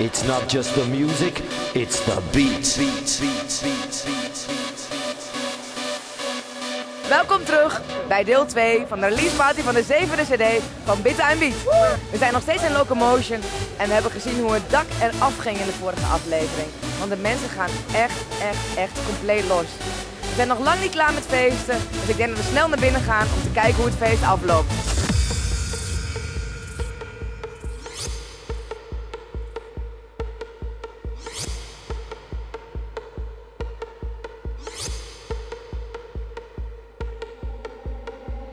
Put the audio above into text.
It's not just the music, it's the beat. Welkom terug bij deel 2 van de release party van de 7e cd van Bitter Beat. We zijn nog steeds in Locomotion en we hebben gezien hoe het dak eraf ging in de vorige aflevering. Want de mensen gaan echt, echt, echt compleet los. Ik ben nog lang niet klaar met feesten, dus ik denk dat we snel naar binnen gaan om te kijken hoe het feest afloopt.